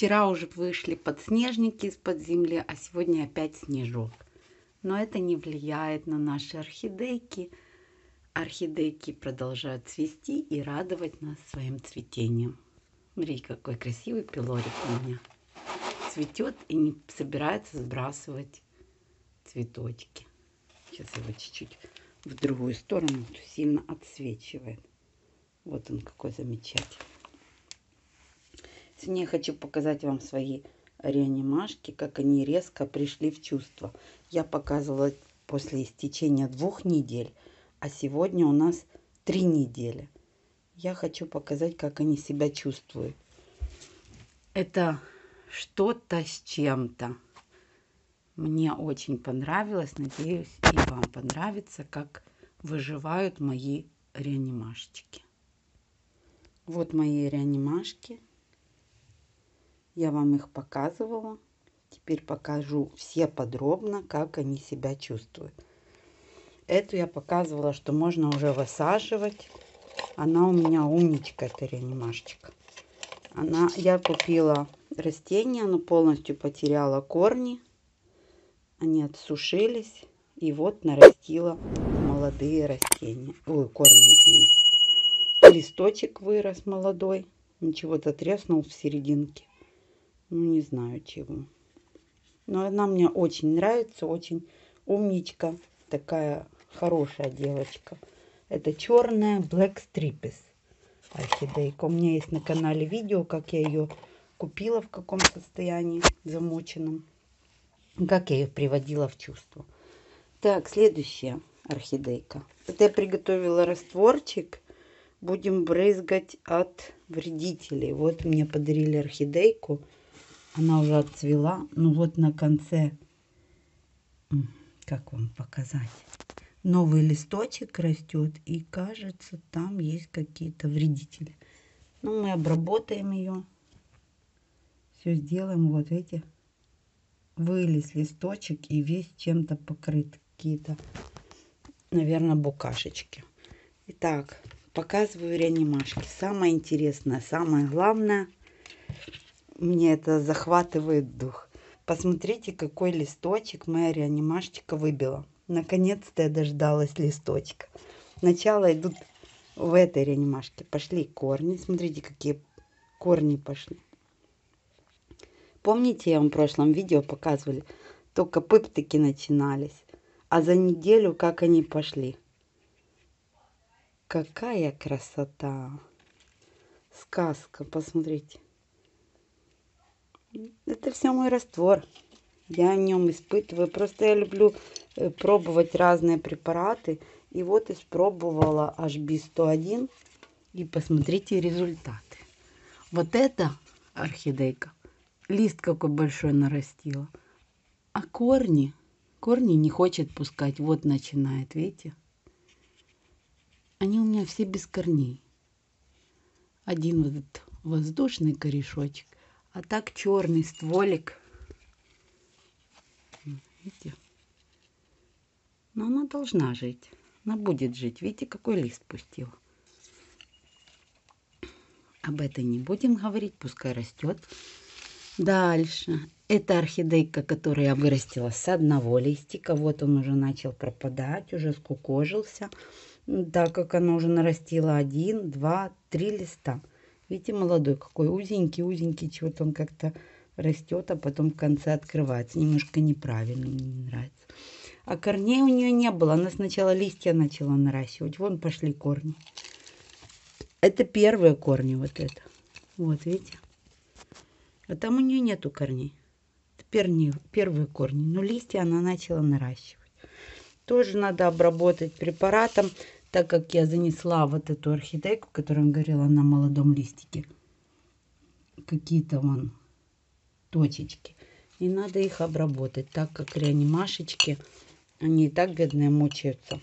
Вчера уже вышли подснежники из-под земли, а сегодня опять снежок. Но это не влияет на наши орхидейки. Орхидейки продолжают цвести и радовать нас своим цветением. Смотрите, какой красивый пилорик у меня. Цветет и не собирается сбрасывать цветочки. Сейчас его чуть-чуть в другую сторону сильно отсвечивает. Вот он какой замечательный. Я хочу показать вам свои реанимашки, как они резко пришли в чувство. Я показывала после истечения двух недель, а сегодня у нас три недели. Я хочу показать, как они себя чувствуют. Это что-то с чем-то. Мне очень понравилось. Надеюсь, и вам понравится, как выживают мои реанимашечки. Вот мои реанимашки. Я вам их показывала. Теперь покажу все подробно, как они себя чувствуют. Эту я показывала, что можно уже высаживать. Она у меня умничка, эта реанимашечка. Она, я купила растение, оно полностью потеряло корни. Они отсушились. И вот нарастила молодые растения. Ой, корни, извините. Листочек вырос молодой. Ничего-то треснул в серединке. Ну, не знаю чего. Но она мне очень нравится, очень умничка. Такая хорошая девочка. Это черная Black Stripes орхидейка. У меня есть на канале видео, как я ее купила, в каком состоянии замоченном. Как я ее приводила в чувство. Так, следующая орхидейка. Это я приготовила растворчик. Будем брызгать от вредителей. Вот мне подарили орхидейку она уже отцвела. Ну вот на конце, как вам показать, новый листочек растет. И кажется, там есть какие-то вредители. Ну, мы обработаем ее. Все сделаем. Вот видите, вылез листочек и весь чем-то покрыт. Какие-то, наверное, букашечки. Итак, показываю реанимашки. Самое интересное, самое главное – мне это захватывает дух. Посмотрите, какой листочек моя реанимашечка выбила. Наконец-то я дождалась листочка. Сначала идут в этой реанимашке. Пошли корни. Смотрите, какие корни пошли. Помните, я вам в прошлом видео показывали? Только пыптыки начинались. А за неделю как они пошли. Какая красота! Сказка, посмотрите. Это все мой раствор. Я о нем испытываю. Просто я люблю э, пробовать разные препараты. И вот испробовала HB101. И посмотрите результаты. Вот это орхидейка. Лист какой большой нарастила. А корни, корни не хочет пускать. Вот начинает, видите? Они у меня все без корней. Один вот этот воздушный корешочек. А так черный стволик. Видите? Но она должна жить. Она будет жить. Видите, какой лист пустил. Об этой не будем говорить, пускай растет. Дальше. Это орхидейка, которую я вырастила с одного листика. Вот он уже начал пропадать, уже скукожился. Так как она уже нарастила один, два, три листа. Видите, молодой какой, узенький, узенький, чего-то он как-то растет, а потом в конце открывается. Немножко неправильно, мне не нравится. А корней у нее не было. Она сначала листья начала наращивать. Вон пошли корни. Это первые корни вот это. Вот, видите? А там у нее нету корней. Это первые, первые корни. Но листья она начала наращивать. Тоже надо обработать препаратом так как я занесла вот эту орхидейку, которую я говорила на молодом листике, какие-то вон точечки. И надо их обработать, так как реанимашечки, они и так бедные мучаются.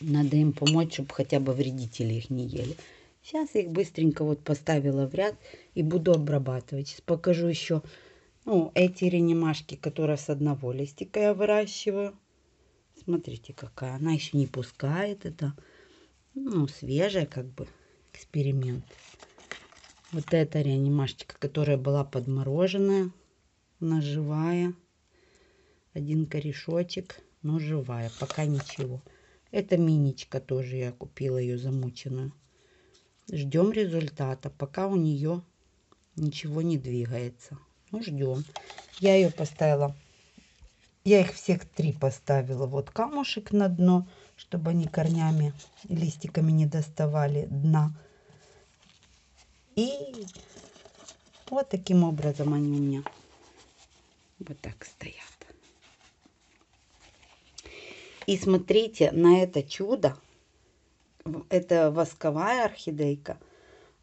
Надо им помочь, чтобы хотя бы вредители их не ели. Сейчас я их быстренько вот поставила в ряд и буду обрабатывать. Сейчас покажу еще ну, эти реанимашки, которые с одного листика я выращиваю. Смотрите, какая. Она еще не пускает это. Ну, свежая как бы эксперимент. Вот эта реанимашечка, которая была подмороженная, она живая. Один корешочек, но живая, пока ничего. Это миничка тоже, я купила ее замученную. Ждем результата, пока у нее ничего не двигается. Ну, ждем. Я ее поставила, я их всех три поставила. Вот камушек на дно, чтобы они корнями листиками не доставали дна. И вот таким образом они у меня вот так стоят. И смотрите на это чудо. Это восковая орхидейка.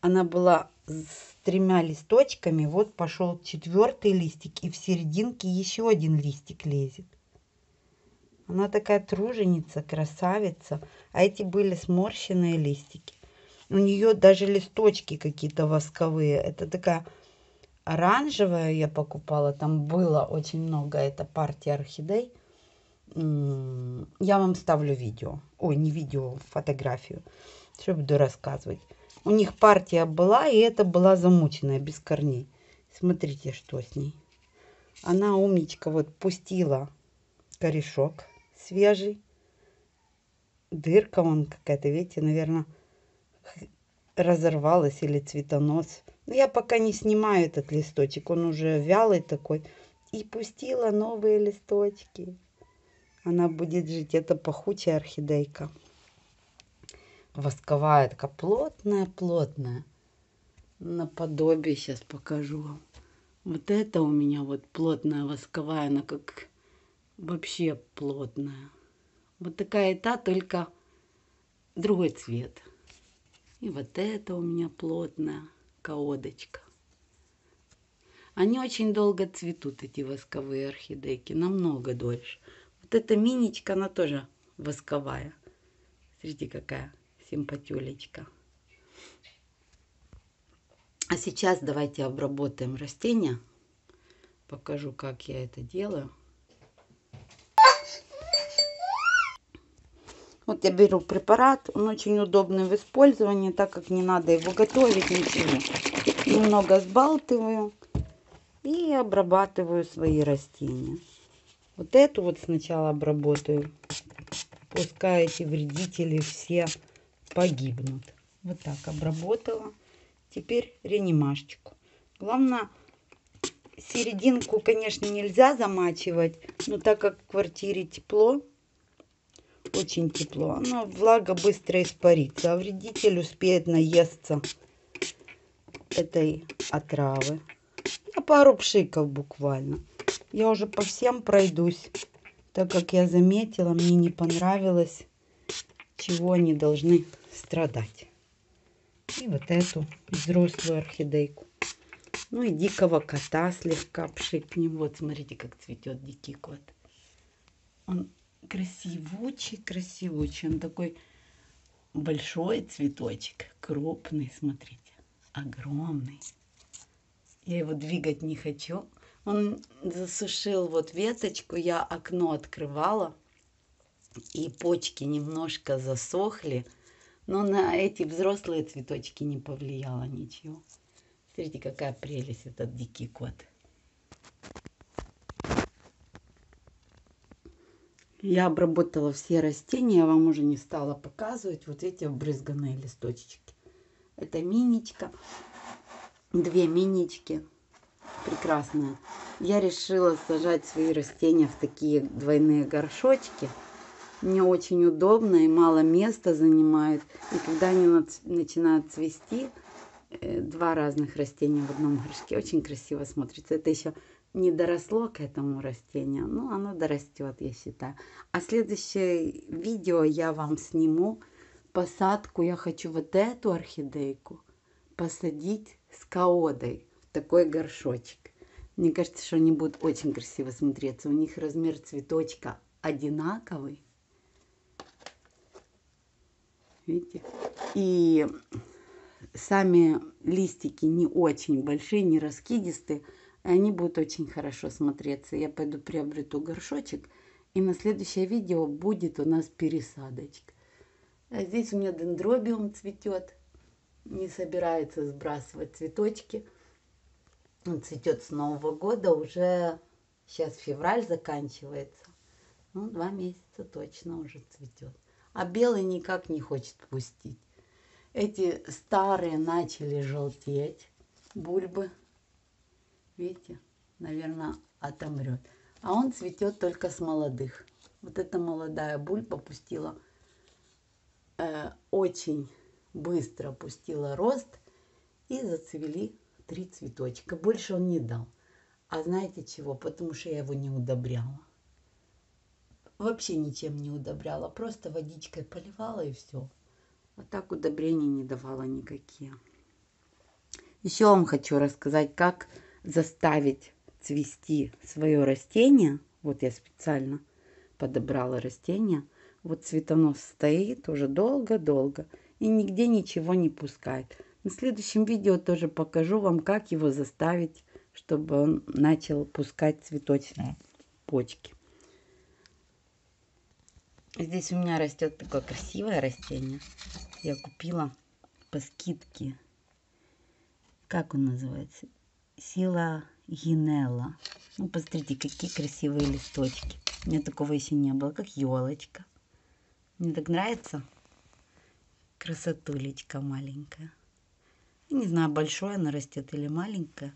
Она была с тремя листочками. Вот пошел четвертый листик. И в серединке еще один листик лезет. Она такая труженица, красавица. А эти были сморщенные листики. У нее даже листочки какие-то восковые. Это такая оранжевая я покупала. Там было очень много. Это партия орхидей. Я вам ставлю видео. Ой, не видео, фотографию. Что буду рассказывать. У них партия была, и это была замученная, без корней. Смотрите, что с ней. Она умничка, вот пустила корешок свежий. Дырка вон какая-то, видите, наверное, разорвалась или цветонос. Но я пока не снимаю этот листочек, он уже вялый такой. И пустила новые листочки. Она будет жить. Это пахучая орхидейка. Восковая, такая плотная-плотная. Наподобие сейчас покажу вам. Вот это у меня вот плотная восковая, она как вообще плотная. Вот такая и та, только другой цвет. И вот это у меня плотная колодочка. Они очень долго цветут, эти восковые орхидейки, намного дольше. Вот эта миничка, она тоже восковая. Смотрите, какая симпатюлечка. А сейчас давайте обработаем растения. Покажу, как я это делаю. Вот я беру препарат, он очень удобный в использовании, так как не надо его готовить, ничего. Немного сбалтываю и обрабатываю свои растения. Вот эту вот сначала обработаю. Пускай эти вредители все погибнут. Вот так обработала. Теперь реанимашечку. Главное, серединку, конечно, нельзя замачивать, но так как в квартире тепло, очень тепло. Она влага быстро испарится, а вредитель успеет наесться этой отравы. Я пару пшиков буквально. Я уже по всем пройдусь, так как я заметила, мне не понравилось, чего они должны страдать. И вот эту взрослую орхидейку. Ну и дикого кота слегка пшикнем. Вот смотрите, как цветет дикий кот. Он красивучий, красивучий. Он такой большой цветочек, крупный, смотрите, огромный. Я его двигать не хочу. Он засушил вот веточку, я окно открывала, и почки немножко засохли, но на эти взрослые цветочки не повлияло ничего. Смотрите, какая прелесть этот дикий кот. Я обработала все растения, я вам уже не стала показывать. Вот эти обрызганные листочки. Это миничка. Две минички. Прекрасная. Я решила сажать свои растения в такие двойные горшочки. Мне очень удобно и мало места занимает. И когда они начинают цвести, э, два разных растения в одном горшке, очень красиво смотрится. Это еще не доросло к этому растению, но оно дорастет, я считаю. А следующее видео я вам сниму посадку. Я хочу вот эту орхидейку посадить с каодой в такой горшочек. Мне кажется, что они будут очень красиво смотреться. У них размер цветочка одинаковый. Видите? И сами листики не очень большие, не раскидистые они будут очень хорошо смотреться. Я пойду приобрету горшочек, и на следующее видео будет у нас пересадочка. А здесь у меня дендробиум цветет. не собирается сбрасывать цветочки. Он цветет с Нового года, уже сейчас февраль заканчивается. Ну, два месяца точно уже цветет. А белый никак не хочет пустить. Эти старые начали желтеть бульбы. Видите, наверное, отомрет. А он цветет только с молодых. Вот эта молодая бульба пустила э, очень быстро пустила рост и зацвели три цветочка. Больше он не дал. А знаете чего? Потому что я его не удобряла. Вообще ничем не удобряла. Просто водичкой поливала и все. Вот так удобрений не давала никакие. Еще вам хочу рассказать, как заставить цвести свое растение. Вот я специально подобрала растение. Вот цветонос стоит уже долго-долго и нигде ничего не пускает. На следующем видео тоже покажу вам, как его заставить, чтобы он начал пускать цветочные почки. Здесь у меня растет такое красивое растение. Я купила по скидке. Как он называется? Сила Гинелла. Ну, посмотрите, какие красивые листочки. У меня такого еще не было, как елочка. Мне так нравится красотулечка маленькая. Я не знаю, большое она растет или маленькая,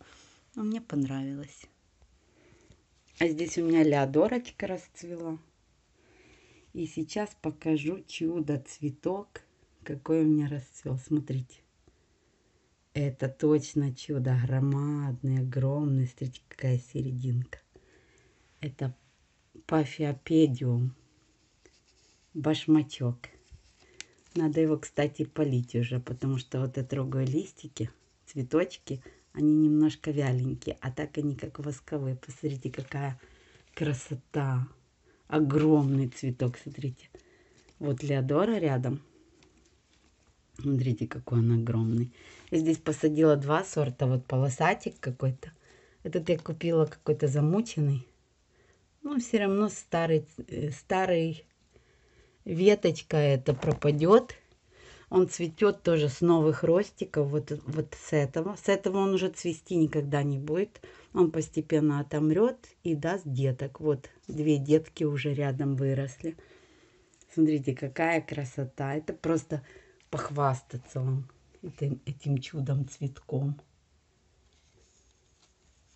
но мне понравилось. А здесь у меня леодорочка расцвела. И сейчас покажу чудо-цветок, какой у меня расцвел. Смотрите. Это точно чудо. Громадный, огромный. Смотрите, какая серединка. Это пафиопедиум. Башмачок. Надо его, кстати, полить уже, потому что вот я трогаю листики, цветочки, они немножко вяленькие, а так они как восковые. Посмотрите, какая красота. Огромный цветок, смотрите. Вот Леодора рядом. Смотрите, какой он огромный. Я здесь посадила два сорта. Вот полосатик какой-то. Этот я купила какой-то замученный. Ну, все равно старый, э, старый веточка это пропадет. Он цветет тоже с новых ростиков, вот, вот с этого. С этого он уже цвести никогда не будет. Он постепенно отомрет и даст деток. Вот две детки уже рядом выросли. Смотрите, какая красота. Это просто похвастаться вам этим, этим чудом цветком.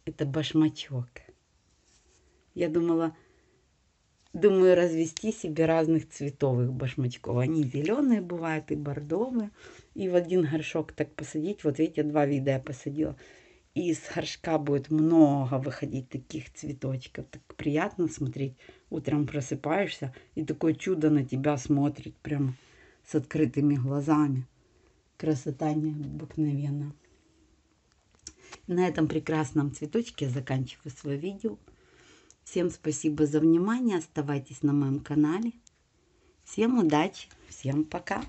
Это башмачок. Я думала, Думаю, развести себе разных цветовых башмачков. Они зеленые бывают и бордовые. И в один горшок так посадить. Вот видите, два вида я посадила. И из горшка будет много выходить таких цветочков. Так приятно смотреть. Утром просыпаешься, и такое чудо на тебя смотрит прямо с открытыми глазами. Красота необыкновенная. На этом прекрасном цветочке я заканчиваю свое видео. Всем спасибо за внимание. Оставайтесь на моем канале. Всем удачи. Всем пока.